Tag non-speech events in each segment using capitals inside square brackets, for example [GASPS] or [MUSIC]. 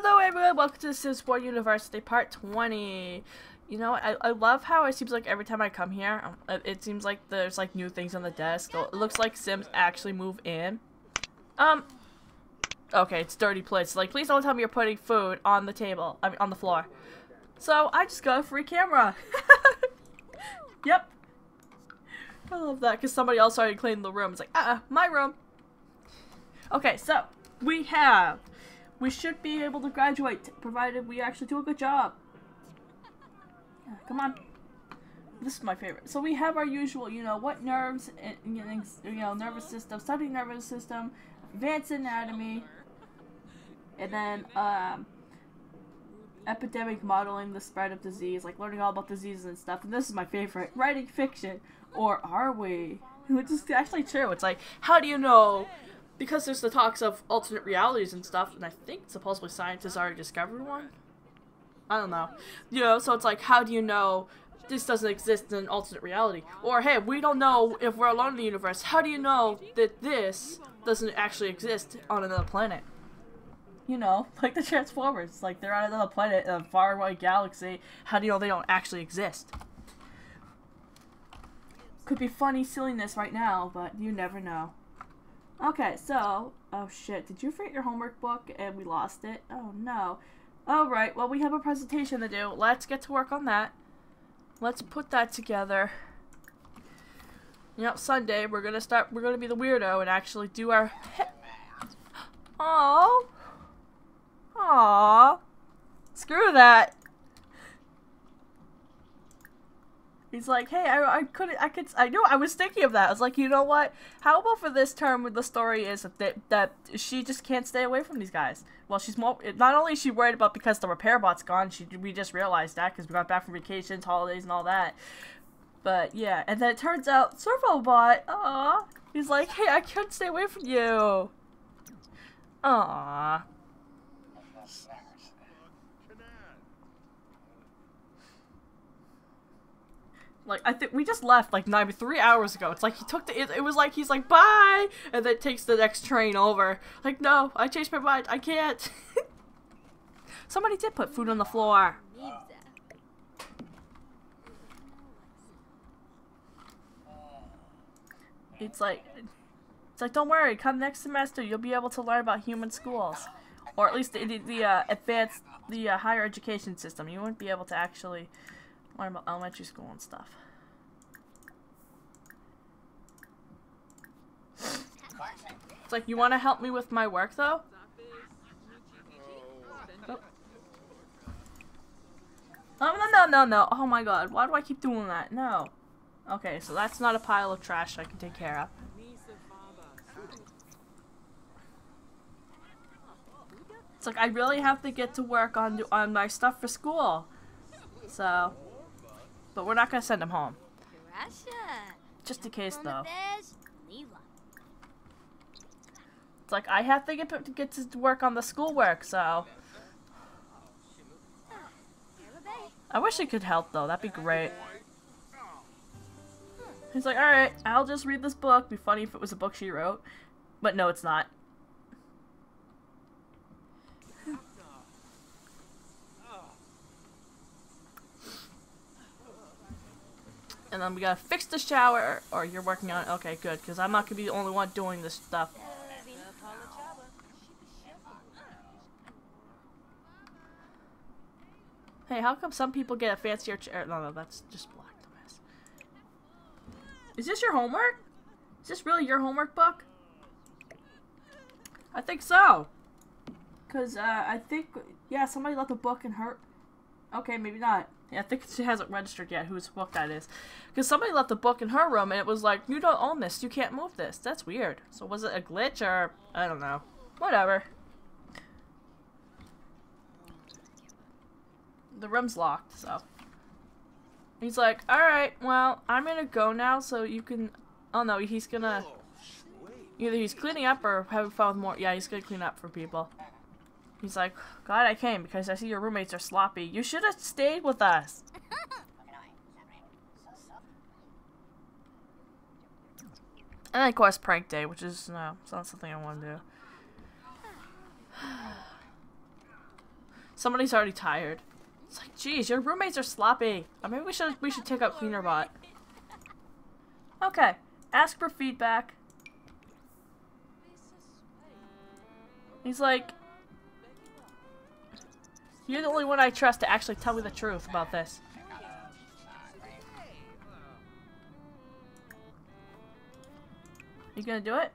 Hello everyone, welcome to the Sims 4 University Part 20. You know, I, I love how it seems like every time I come here, um, it, seems like there's like new things on the desk. It looks like Sims actually move in. Um, okay, it's dirty plates. Like, please don't tell me you're putting food on the table, I mean, on the floor. So, I just got a free camera. [LAUGHS] yep. I love that, because somebody else already cleaned the room. It's like, uh-uh, my room. Okay, so, we have we should be able to graduate, provided we actually do a good job. Yeah, come on. This is my favorite. So we have our usual, you know, what nerves, you know, nervous system, studying nervous system, advanced anatomy, and then um, epidemic modeling the spread of disease, like learning all about diseases and stuff. And this is my favorite, writing fiction. Or are we? [LAUGHS] Which is actually true. It's like, how do you know because there's the talks of alternate realities and stuff, and I think supposedly scientists already discovered one. I don't know. You know, so it's like, how do you know this doesn't exist in an alternate reality? Or, hey, we don't know if we're alone in the universe. How do you know that this doesn't actually exist on another planet? You know, [LAUGHS] like the Transformers. Like, they're on another planet, in a faraway galaxy. How do you know they don't actually exist? Could be funny silliness right now, but you never know. Okay, so, oh shit, did you forget your homework book and we lost it? Oh no. Alright, well we have a presentation to do. Let's get to work on that. Let's put that together. Yep, Sunday, we're gonna start, we're gonna be the weirdo and actually do our... [GASPS] Aww. Aww. Screw that. He's like, hey, I, I couldn't, I could, I know, I was thinking of that. I was like, you know what? How about for this term, with the story is that that she just can't stay away from these guys. Well, she's more, not only is she worried about because the repair bot's gone, she we just realized that because we got back from vacations, holidays, and all that. But yeah, and then it turns out Servobot, aw, he's like, hey, I can't stay away from you. Aww. Like I think we just left like maybe three hours ago. It's like he took the. It, it, was like he's like bye, and then takes the next train over. Like no, I changed my mind. I can't. [LAUGHS] Somebody did put food on the floor. It's like, it's like don't worry. Come next semester, you'll be able to learn about human schools, or at least the the, the uh, advanced the uh, higher education system. You won't be able to actually elementary school and stuff. It's like, you want to help me with my work, though? Oh. oh, no, no, no, no. Oh my god, why do I keep doing that? No. Okay, so that's not a pile of trash I can take care of. It's like, I really have to get to work on, on my stuff for school. So, but we're not gonna send him home. Just in case, though. It's like I have to get to get to work on the schoolwork, so. I wish it could help though. That'd be great. He's like, alright, I'll just read this book. Be funny if it was a book she wrote. But no, it's not. And then we gotta fix the shower, or you're working on it. Okay, good, because I'm not gonna be the only one doing this stuff. Hey, how come some people get a fancier chair? No, no, that's just black mess. Is this your homework? Is this really your homework book? I think so. Cause uh, I think yeah, somebody left a book in her. Okay, maybe not. Yeah, I think she hasn't registered yet whose book that is. Because somebody left a book in her room and it was like, you don't own this, you can't move this. That's weird. So was it a glitch or, I don't know. Whatever. The room's locked, so. He's like, alright, well, I'm gonna go now so you can, oh no, he's gonna, oh, either he's cleaning up or having fun with more, yeah, he's gonna clean up for people. He's like, glad I came because I see your roommates are sloppy. You should have stayed with us. [LAUGHS] and then, of course, prank day, which is, no, it's not something I want to do. [SIGHS] Somebody's already tired. It's like, geez, your roommates are sloppy. Uh, maybe we should we should take up cleaner bot. Okay. Ask for feedback. He's like, you're the only one I trust to actually tell me the truth about this. You gonna do it?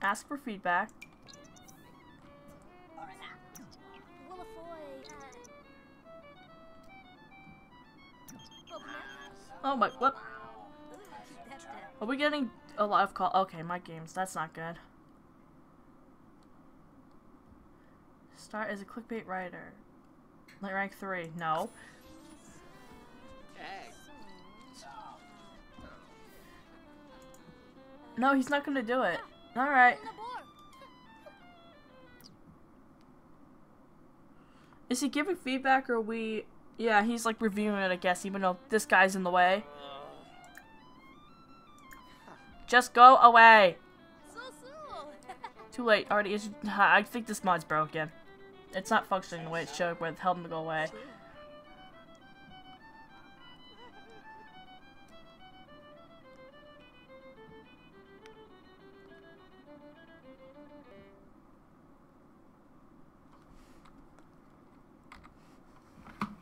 Ask for feedback. Oh my, what? Are we getting a lot of call? Okay, my games. That's not good. Start as a clickbait writer. Like rank 3. No. No, he's not gonna do it. Alright. Is he giving feedback or we... Yeah, he's like reviewing it, I guess, even though this guy's in the way. Just go away! Too late, already is. [LAUGHS] I think this mod's broken. It's not functioning the way it should with help him to go away.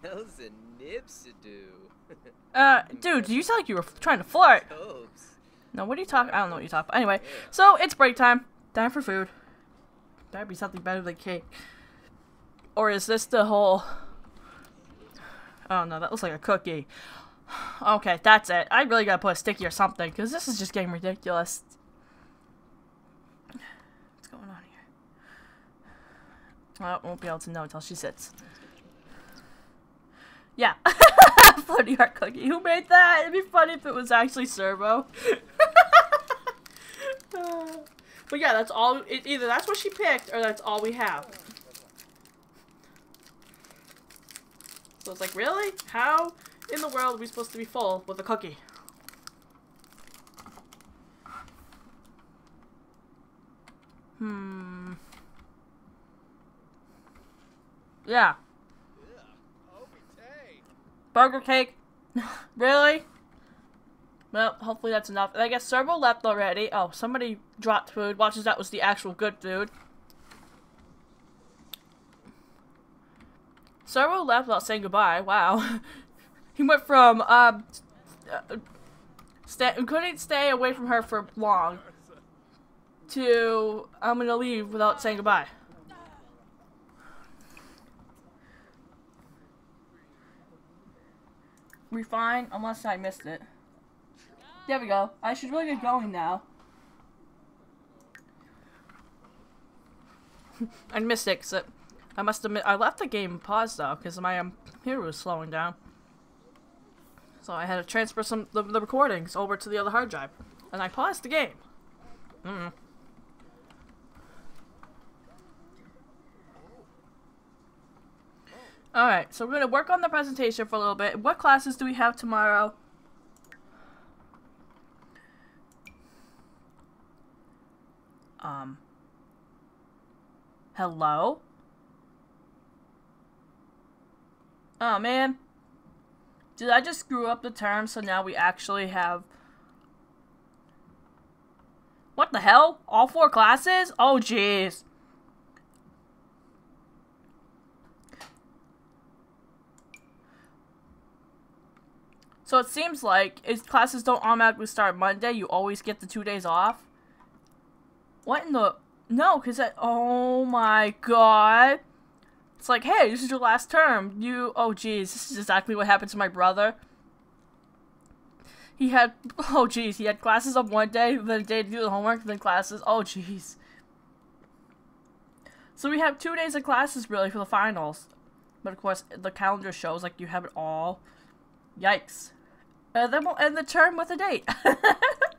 Hell's a nibs to do. [LAUGHS] Uh, dude, do you sound like you were trying to flirt. No, what are you talking? I don't know what you talk about. Anyway, so it's break time. Time for food. That'd be something better than cake. Or is this the whole... Oh no, that looks like a cookie. Okay, that's it. I really gotta put a sticky or something, because this is just getting ridiculous. What's going on here? Well, won't be able to know until she sits. Yeah. [LAUGHS] Floaty heart cookie. Who made that? It'd be funny if it was actually Servo. [LAUGHS] but yeah, that's all. It, either that's what she picked or that's all we have. So it's like, really? How in the world are we supposed to be full with a cookie? Hmm. Yeah. Burger cake? [LAUGHS] really? Well, hopefully that's enough. And I guess Servo left already. Oh, somebody dropped food. Watches that was the actual good food. Servo left without saying goodbye. Wow. [LAUGHS] he went from, um, uh, couldn't stay away from her for long to, I'm gonna leave without saying goodbye. We fine? Unless I missed it. There we go. I should really get going now. [LAUGHS] I missed it because I must admit I left the game paused though because my um, computer was slowing down. So I had to transfer some the, the recordings over to the other hard drive, and I paused the game. Mm -mm. Alright, so we're going to work on the presentation for a little bit. What classes do we have tomorrow? Um. Hello? Oh, man. Did I just screw up the term so now we actually have... What the hell? All four classes? Oh, jeez. So it seems like if classes don't automatically start Monday, you always get the two days off. What in the... No, because that... Oh my god. It's like, hey, this is your last term. You... Oh, jeez. This is exactly what happened to my brother. He had... [LAUGHS] Oh, jeez. He had classes on one day, then a day to do the homework, then classes. Oh, jeez. So we have two days of classes, really, for the finals. But, of course, the calendar shows, like, you have it all. Yikes. Uh, then we'll end the term with a date. [LAUGHS]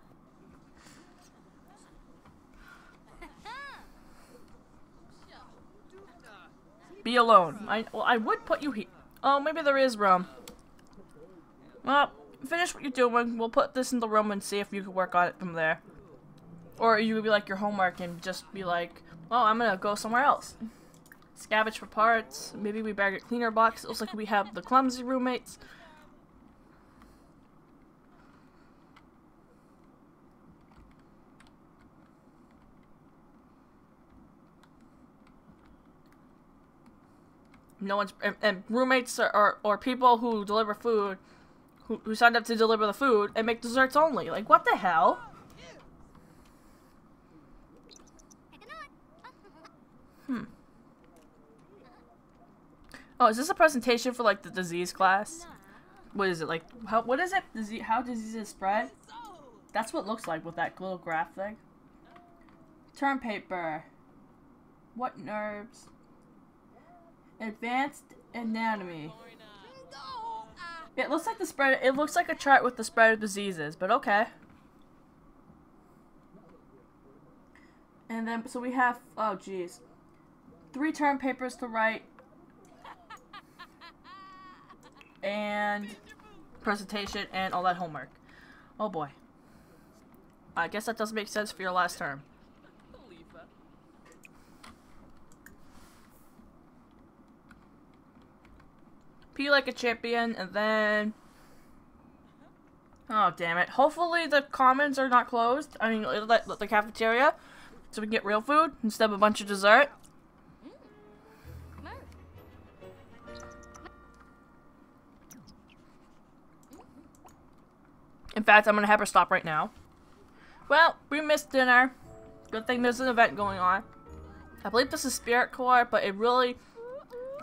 Be alone. I well, I would put you here. Oh, maybe there is room. Well, finish what you're doing. We'll put this in the room and see if you can work on it from there. Or you would be like your homework and just be like, well, I'm gonna go somewhere else. Scavenge for parts. Maybe we bag get cleaner box. It looks like we have the clumsy roommates. No one's and, and roommates are, or or people who deliver food, who, who signed up to deliver the food and make desserts only. Like what the hell? Hmm. Oh, is this a presentation for like the disease class? What is it like? How what is it? Disease, how diseases spread? That's what it looks like with that little graph thing. Term paper. What nerves? Advanced anatomy. It looks like the spread. It looks like a chart with the spread of diseases, but okay. And then, so we have. Oh, jeez. Three term papers to write. And presentation and all that homework. Oh boy. I guess that doesn't make sense for your last term. Pee like a champion, and then... Oh, damn it. Hopefully the commons are not closed. I mean, the, the cafeteria. So we can get real food instead of a bunch of dessert. In fact, I'm gonna have her stop right now. Well, we missed dinner. Good thing there's an event going on. I believe this is Spirit Corps, but it really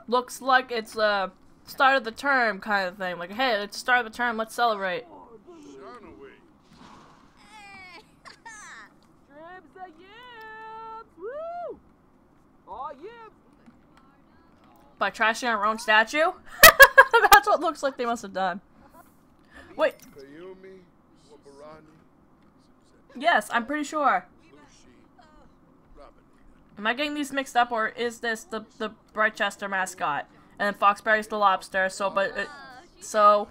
looks like it's a start of the term kind of thing. Like, hey, it's the start of the term, let's celebrate. By trashing our own statue? [LAUGHS] That's what looks like they must have done. Wait. Yes, I'm pretty sure. Am I getting these mixed up, or is this the the Britechester mascot? And then Foxbury's the lobster. So, but it, so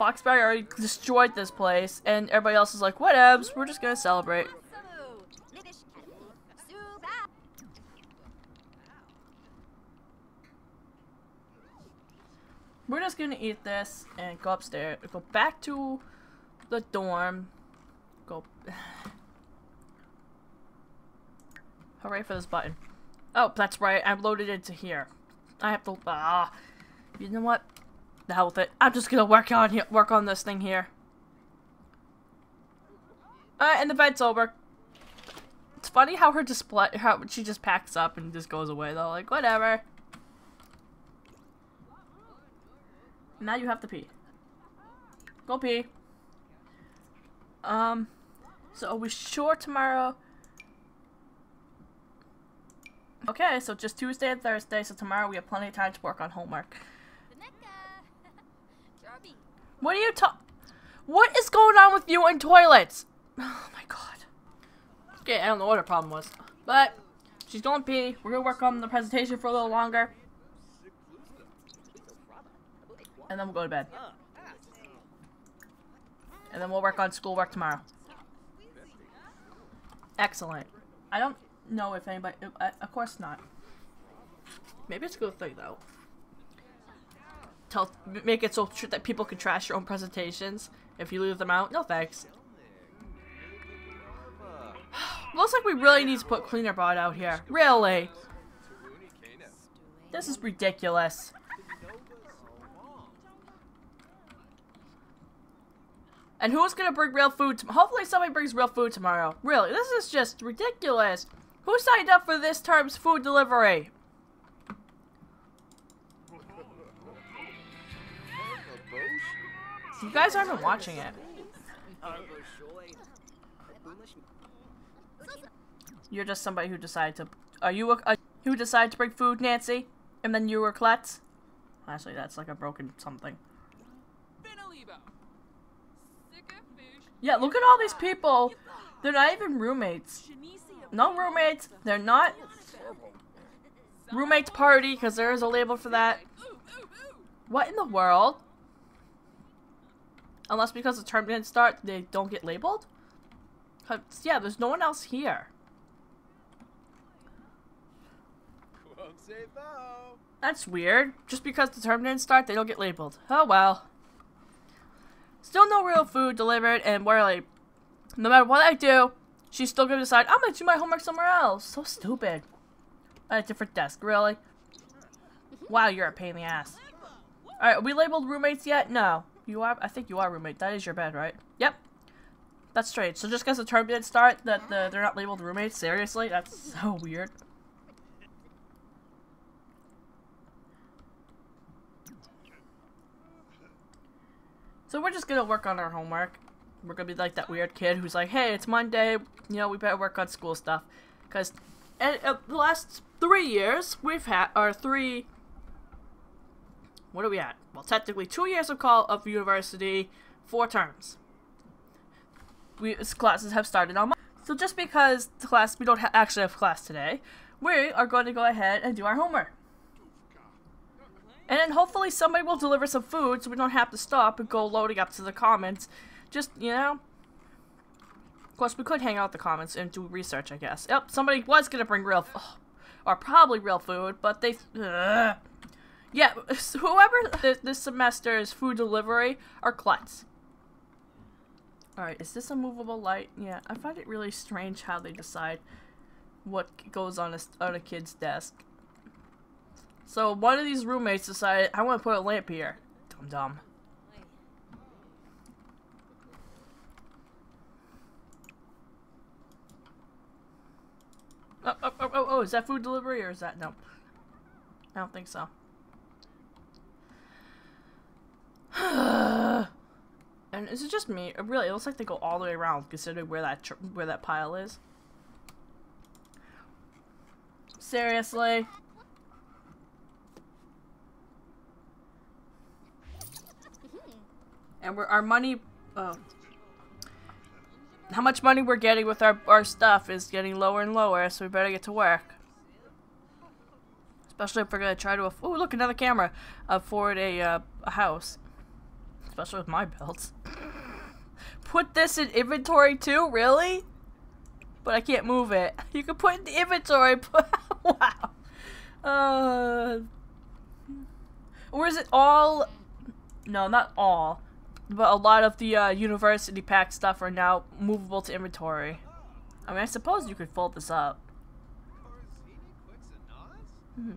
Foxberry already destroyed this place, and everybody else is like, "Whatevs, we're just gonna celebrate." We're just gonna eat this and go upstairs, go back to the dorm, go. [SIGHS] Hooray for this button. Oh, that's right, I'm loaded into here. I have to, ah. You know what? The hell with it. I'm just gonna work on here, work on this thing here. Alright, and the bed's over. It's funny how her display, how she just packs up and just goes away though, like, whatever. Now you have to pee. Go pee. Um, so are we sure tomorrow? Okay, so just Tuesday and Thursday, so tomorrow we have plenty of time to work on homework. [LAUGHS] What are you ta- What is going on with you in toilets? [SIGHS] Oh my god. Okay, I don't know what her problem was. But, she's going to pee. We're going to work on the presentation for a little longer. And then we'll go to bed. And then we'll work on schoolwork tomorrow. Excellent. I don't know if anybody... Uh, of course not. Maybe it's a good thing, though. Tell, make it so that people can trash your own presentations if you leave them out. No thanks. [SIGHS] Looks like we really need to put cleaner bot out here. Really? This is ridiculous. And who's gonna bring real food? Hopefully somebody brings real food tomorrow. Really, this is just ridiculous. Who signed up for this term's food delivery? You guys aren't even watching it. You're just somebody who decided to. Are you a, who decided to bring food, Nancy? And then you were Klutz? Actually, that's like a broken something. Yeah, look at all these people. They're not even roommates. No roommates. They're not roommates party because there is a label for that. What in the world? Unless because the term didn't start, they don't get labeled? Yeah, there's no one else here. That's weird. Just because the term didn't start, they don't get labeled. Oh well. Still no real food delivered, and we're like, no matter what I do, she's still gonna decide, I'm gonna do my homework somewhere else. So stupid. At a different desk, really? Wow, you're a pain in the ass. Alright, we labeled roommates yet? No. You are? I think you are roommate. That is your bed, right? Yep. That's strange. So just because the term didn't start, that the, they're not labeled roommates? Seriously? That's [LAUGHS] so weird. So we're just gonna work on our homework. We're gonna be like that weird kid who's like, hey, it's Monday, you know, we better work on school stuff. Because uh, the last three years, we've had, our three, what are we at? Well, technically two years of call of university, four terms. We, classes have started on. So just because the class, we don't ha actually have class today, we are going to go ahead and do our homework. And then hopefully somebody will deliver some food so we don't have to stop and go loading up to the comments. Just, you know. Of course, we could hang out the comments and do research, I guess. Yep, somebody was to bring real, or probably real food, but they, ugh. [SIGHS] yeah, [LAUGHS] whoever this, this semester's food delivery are klutz. Alright, is this a movable light? Yeah, I find it really strange how they decide what goes on a, on a kid's desk. So one of these roommates decided, I want to put a lamp here. Dumb, Dumb Oh, oh, oh, oh, oh, is that food delivery or is that, no. I don't think so. [SIGHS] and is it just me? It really, it looks like they go all the way around considering where that, where that pile is. Seriously? And we're, our money, oh. How much money we're getting with our, our stuff is getting lower and lower, so we better get to work. Especially if we're gonna try to, oh look, another camera, afford a, uh, a house. Especially with my belts. [LAUGHS] Put this in inventory too, really? But I can't move it. [LAUGHS] You can put in the inventory, [LAUGHS] wow. Uh, or is it all, no, not all but a lot of the uh, university pack stuff are now movable to inventory. I mean, I suppose you could fold this up. Hmm.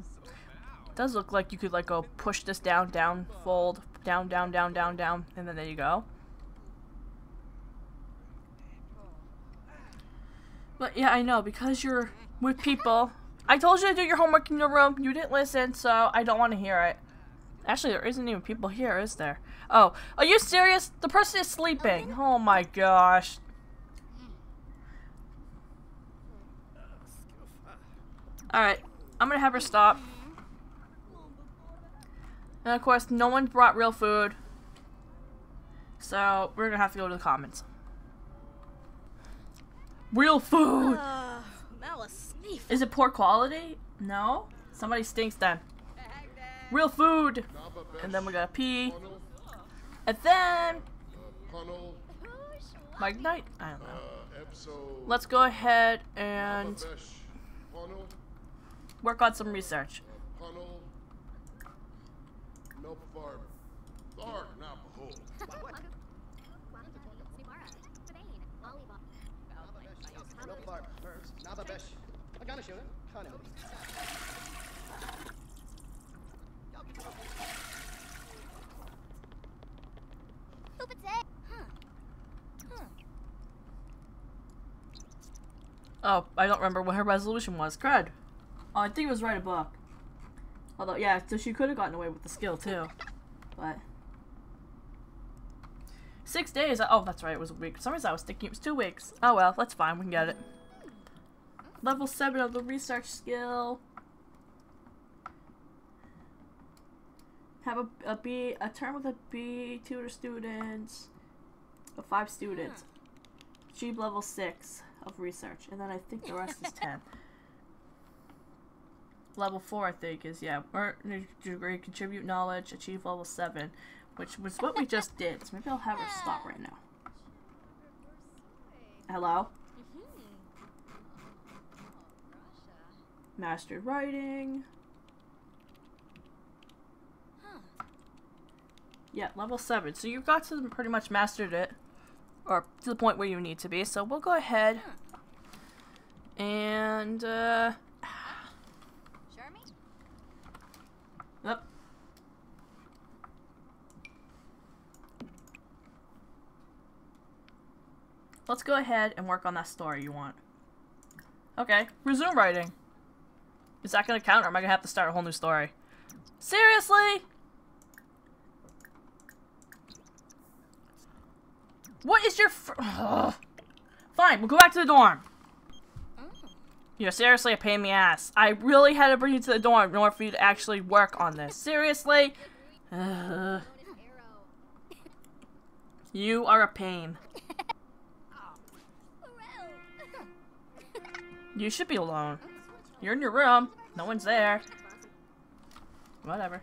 It does look like you could like go push this down, down, fold, down, down, down, down, down, and then there you go. But yeah, I know, because you're with people. I told you to do your homework in your room. You didn't listen, so I don't want to hear it. Actually, there isn't even people here, is there? Oh, are you serious? The person is sleeping. Oh my gosh. Alright, I'm gonna have her stop. And of course, no one brought real food. So, we're gonna have to go to the comments. Real food! Uh, is it poor quality? No? Somebody stinks then. Real food! And then we gotta pee. And then... Magnite? I don't know. Let's go ahead and work on some research. Oh, I don't remember what her resolution was. Crud. Oh, I think it was write a book. Although, yeah, so she could have gotten away with the skill, too. But... Six days? Oh, that's right, it was a week. For some reason I was thinking it was two weeks. Oh well, that's fine, we can get it. Level 7 of the research skill. Have a, a B, a term with a B, tutor students, a 5 students. Hmm. Achieve level 6 of research, and then I think the rest is 10. Level 4, I think, is, yeah, earn degree, contribute knowledge, achieve level 7, which was what we just did, so maybe I'll have her stop right now. Hello? Mastered writing. Yeah, level 7. So you've got to pretty much mastered it. Or to the point where you need to be. So we'll go ahead. And, uh... Yep. Let's go ahead and work on that story you want. Okay, resume writing. Is that gonna count or am I gonna have to start a whole new story? Seriously? What is your. Fine, we'll go back to the dorm. You're seriously a pain in the ass. I really had to bring you to the dorm in order for you to actually work on this. Seriously? You are a pain. You should be alone. You're in your room. No one's there. Whatever.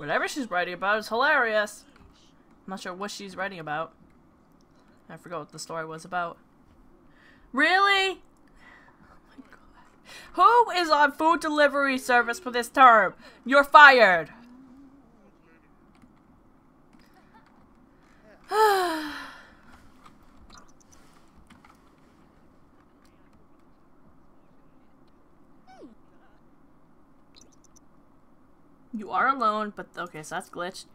Whatever she's writing about is hilarious. I'm not sure what she's writing about. I forgot what the story was about. Really? Oh my God. Who is on food delivery service for this term? You're fired. You alone, but okay, so that's glitched.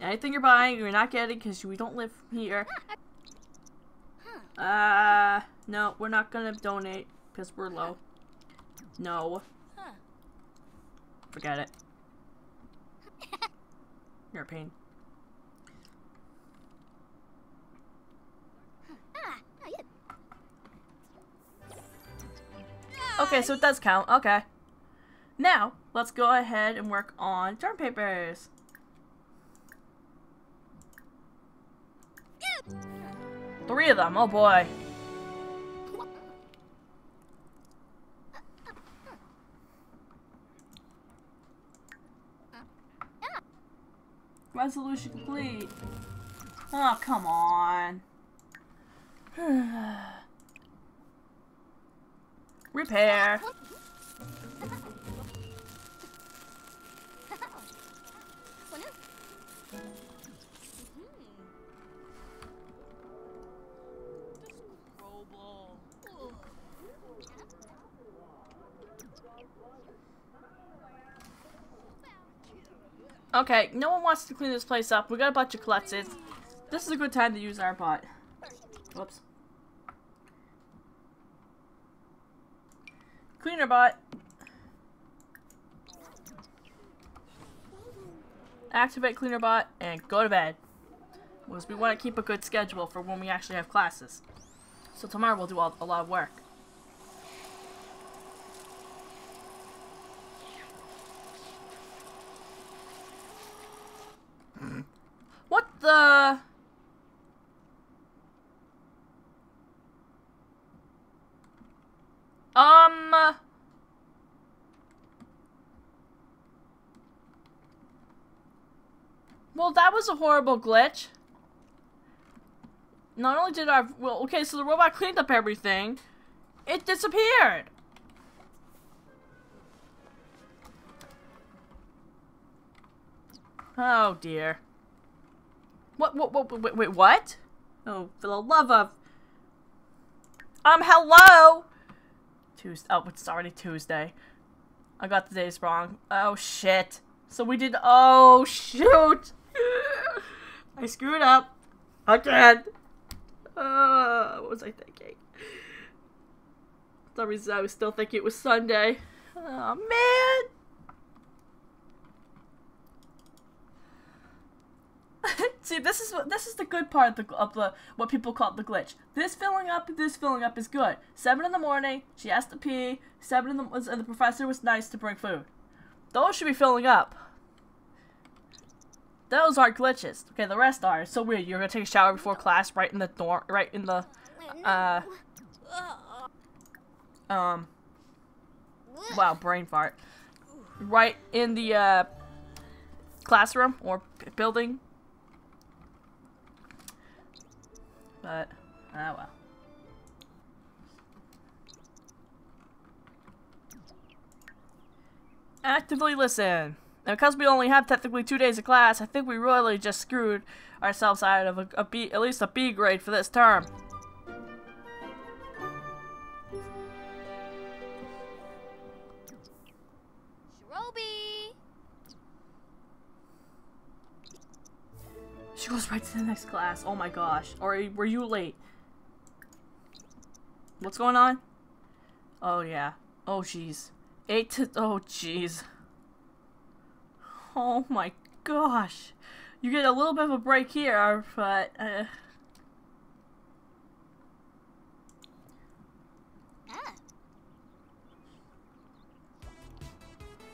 Anything you're buying, you're not getting because we don't live here. Uh, no, we're not gonna donate because we're low. No. Forget it. You're a pain. Okay, so it does count. Okay. Now, let's go ahead and work on term papers. Three of them, oh boy. Resolution complete. Oh, come on. [SIGHS] Repair. Okay, no one wants to clean this place up. We got a bunch of klutzes. This is a good time to use our bot. Whoops. Cleaner bot. Activate cleaner bot and go to bed. Because we want to keep a good schedule for when we actually have classes. So tomorrow we'll do all, a lot of work. What the? Um. Well, that was a horrible glitch. Not only did our well, okay, so the robot cleaned up everything, it disappeared. Oh dear. What, what, what, wait, wait, what? Oh, for the love of... Um, hello? Tuesday. Oh, it's already Tuesday. I got the days wrong. Oh, shit. So we did... Oh, shoot! [LAUGHS] I screwed up. Again. Uh, what was I thinking? For reason I was still thinking it was Sunday. Oh, man! [LAUGHS] See, this is this is the good part of the, of the what people call the glitch. This filling up, this filling up is good. Seven in the morning, she has to pee. Seven in the and the professor was nice to bring food. Those should be filling up. Those are glitches. Okay, the rest are. So weird. You're gonna take a shower before class, right in the dorm, right in the, uh, um, wow, brain fart. Right in the uh, classroom or building. But, ah well. Actively listen. And because we only have technically two days of class, I think we really just screwed ourselves out of a, a B, at least a B grade for this term. She goes right to the next class. Oh my gosh. Or were you late? What's going on? Oh yeah. Oh jeez. Eight to. Oh jeez. Oh my gosh. You get a little bit of a break here, but. Uh,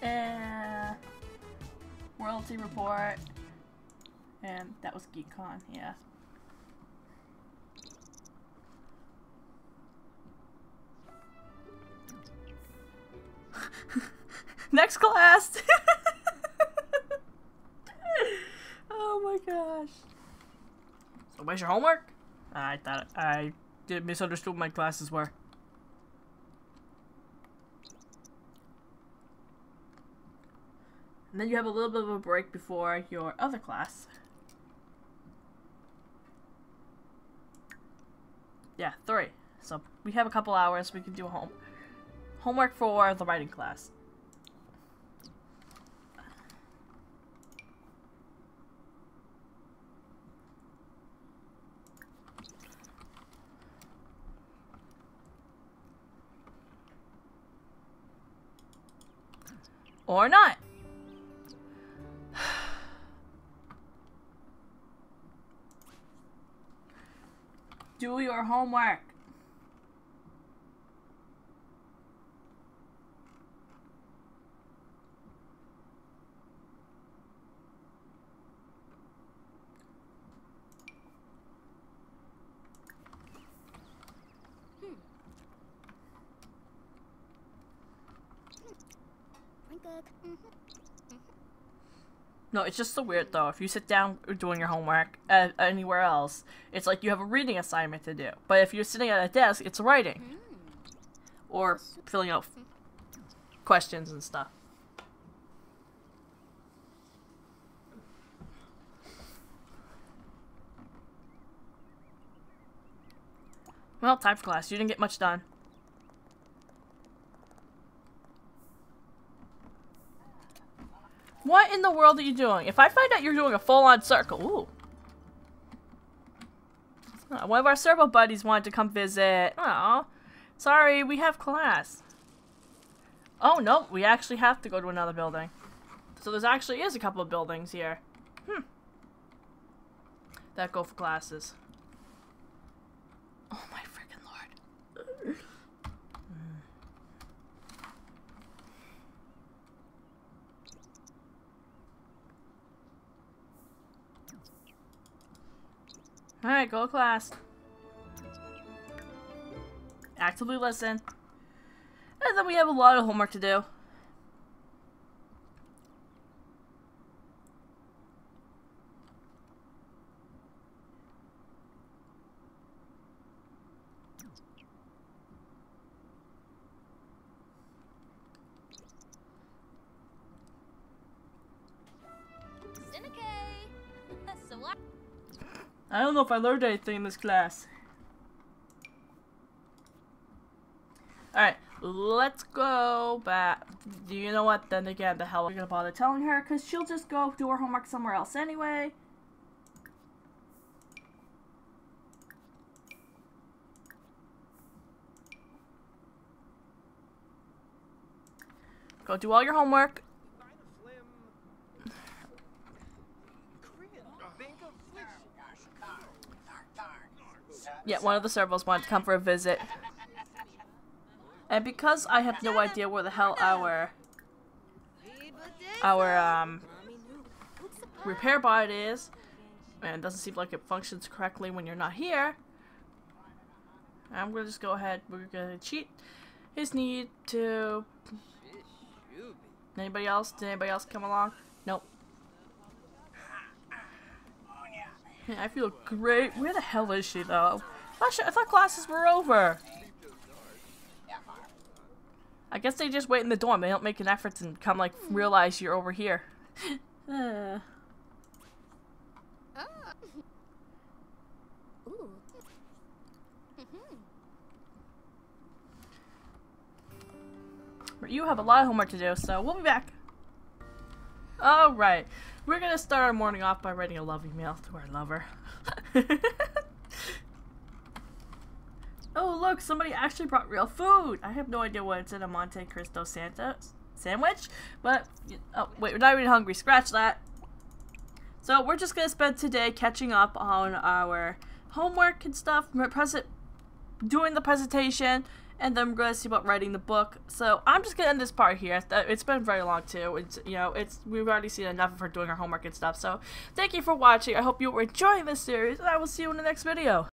uh, royalty report. And that was GeekCon, yeah. [LAUGHS] Next class! [LAUGHS] oh my gosh. So where's your homework? I thought I did misunderstood what my classes were. And then you have a little bit of a break before your other class. Yeah, three. So we have a couple hours. We can do home homework for the writing class. Or not. Do your homework. Hmm. Winkuk. No, it's just so weird though. If you sit down doing your homework uh, anywhere else, it's like you have a reading assignment to do. But if you're sitting at a desk, it's writing or filling out questions and stuff. Well, time for class. You didn't get much done. What in the world are you doing? If I find out you're doing a full-on circle, ooh. One of our servo buddies wanted to come visit. Oh, sorry, we have class. Oh no, we actually have to go to another building. So there's actually is a couple of buildings here. Hmm. That go for classes. Alright, go to class. Actively listen. And then we have a lot of homework to do. Don't know if I learned anything in this class. Alright, let's go back. Do you know what? Then again, the hell are we gonna bother telling her? Because she'll just go do her homework somewhere else anyway. Go do all your homework. Yeah, one of the servos wanted to come for a visit. And because I have no idea where the hell our our um repair bot is, and it doesn't seem like it functions correctly when you're not here, I'm gonna just go ahead. We're gonna cheat his need to. Anybody else? Did anybody else come along? Nope. I feel great. Where the hell is she though? I thought, I thought classes were over. I guess they just wait in the dorm. They don't make an effort and come like realize you're over here. uh. [SIGHS] You have a lot of homework to do, so we'll be back. Alright. We're gonna start our morning off by writing a love email to our lover. [LAUGHS] oh, look, somebody actually brought real food. I have no idea what it's in a Monte Cristo Santa sandwich, but oh wait, we're not even hungry. Scratch that. So we're just gonna spend today catching up on our homework and stuff. Present, doing the presentation, and then we're gonna see about writing the book. So I'm just gonna end this part here. Uh, it's been very long too. It's you know, it's we've already seen enough of her doing her homework and stuff. So thank you for watching. I hope you were enjoying this series, and I will see you in the next video.